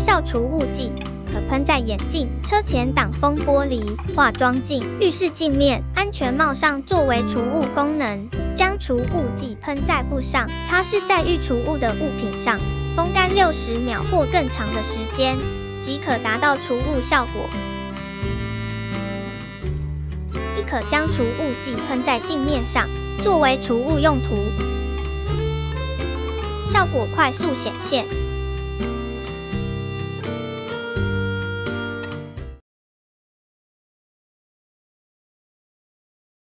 效除雾剂，可喷在眼镜、车前挡风玻璃、化妆镜、浴室镜面、安全帽上，作为除雾功能。将除雾剂喷在布上，它是在预除雾的物品上，风干六十秒或更长的时间，即可达到除雾效果。亦可将除雾剂喷在镜面上，作为除雾用途，效果快速显现。